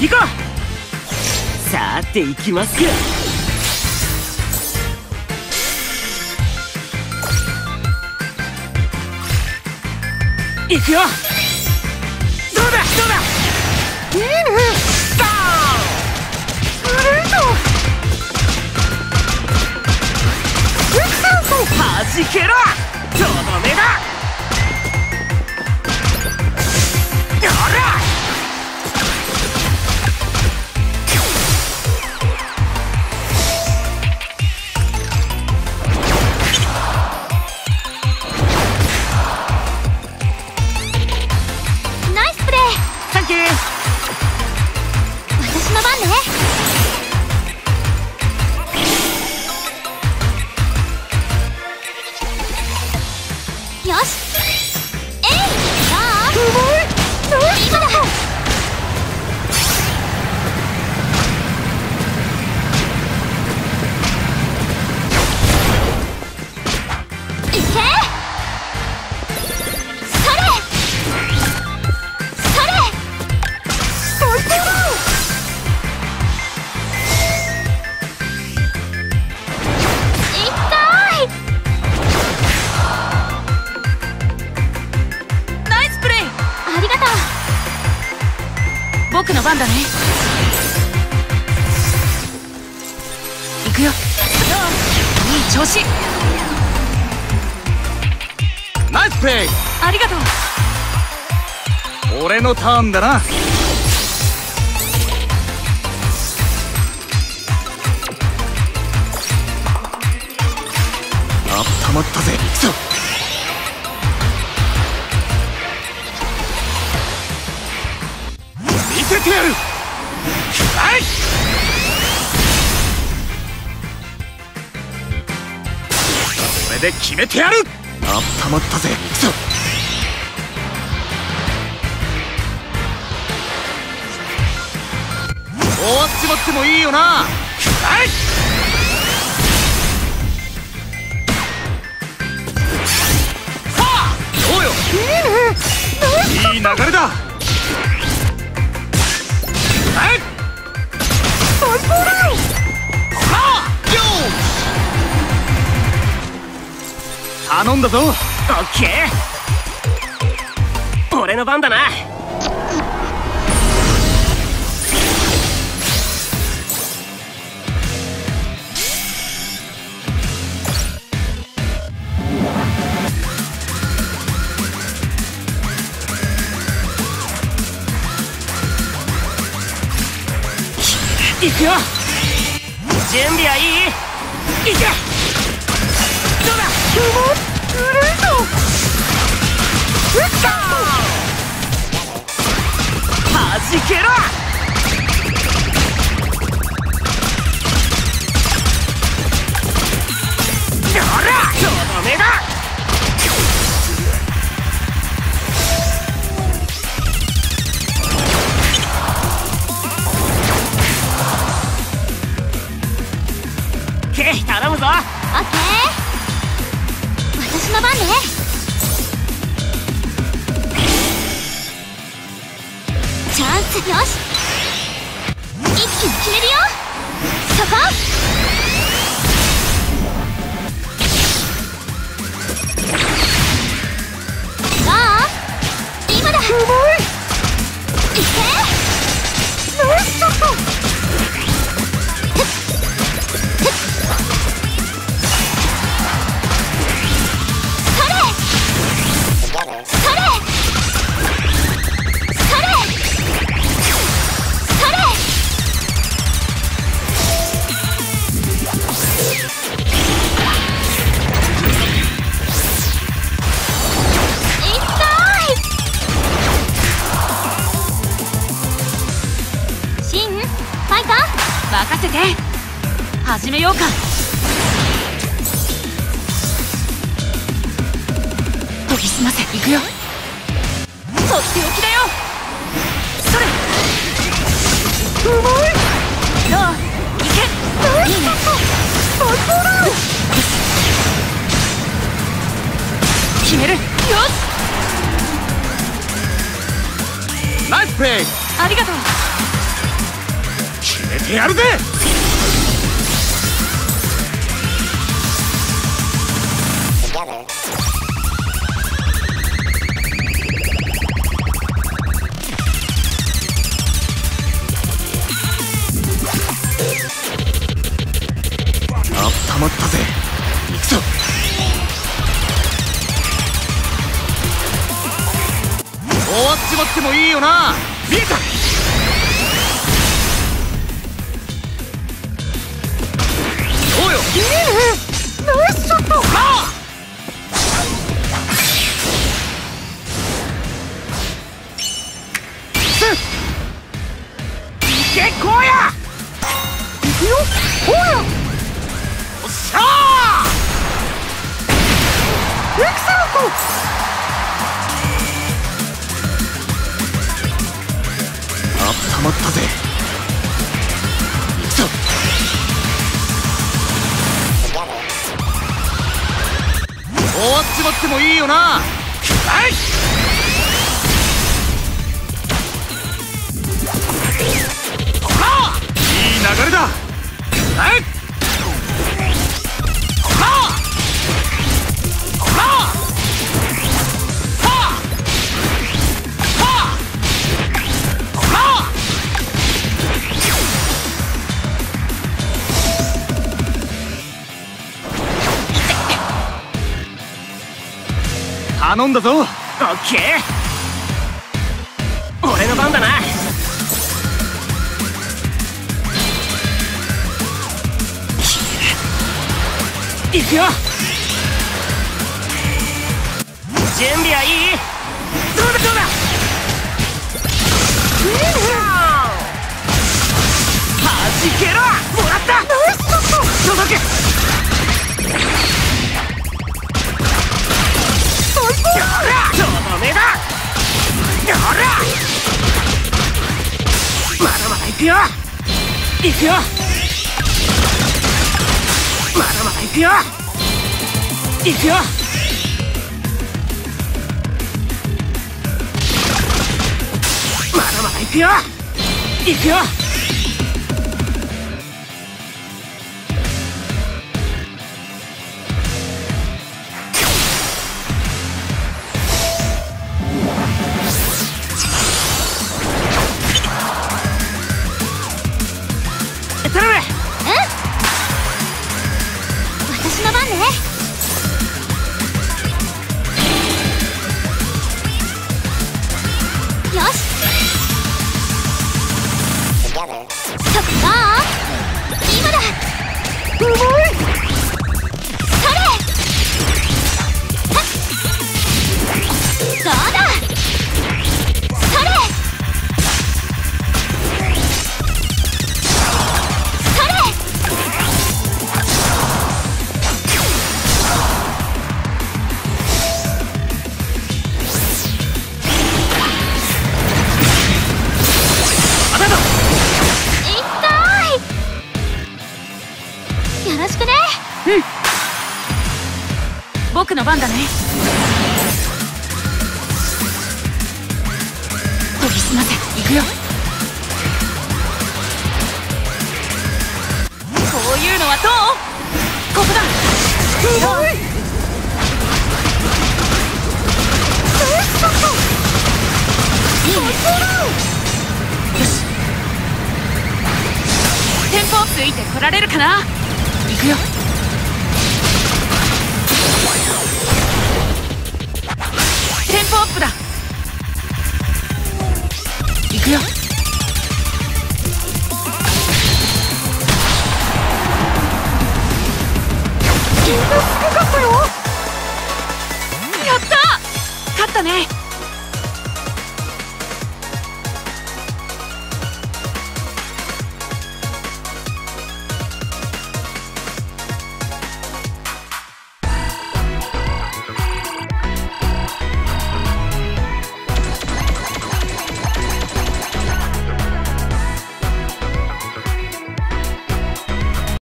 行こう。さて行きますか。行くよ。どうだ？どうだ？いいね。ドグレート。エクセレントーンはじけろとどめだの番だね。行くよ。いい調子。ナイスプレありがとう。ー俺のターンだな。あったまったぜ。さ見せてやる。はい。これで決めてやる。あったまったぜ。さ終わっちまってもいいよな。はい。さあどうよ。いいね。いい流れだ頼んだぞ。オッケー。俺の番だな。準備はいい。行け。どうだ。うまいグレー。トエクセレンはじけろほらとどめだ。ンスよし。一気に決めるよ。そこ。どう今だ。トうまいいけナイスショットせて。始めようか。研ぎ澄ませ。いくよ。とっておきだよ。それ。うまい。どういけ。いいね。最高だ。よ決める。よし。ナイスプレイありがとうやるぜあったまったぜ。行くぞ。終わっちまってもいいよな。見えた。いいねナイスショットはあいけこうやいくよほらおっしゃエクセレンあったまったぜ。終わっちまってもいいよな。はい。はあ。いい流れだ。はい。頼んだぞ。オッケー。俺の番だな。行くよ。準備はいい？どうだどうだ？はじけろもらった。届けまだまだ行くよ。行くよ。まだまだ行くよ。行くよ。まだまだ行くよ。行くよ。頼む。私の番ね。僕の番だね。研ぎ澄ませ行くよ。こういうのはどう？ここだ。うまいいいねよし。テンポついてこられるかな。行くよ。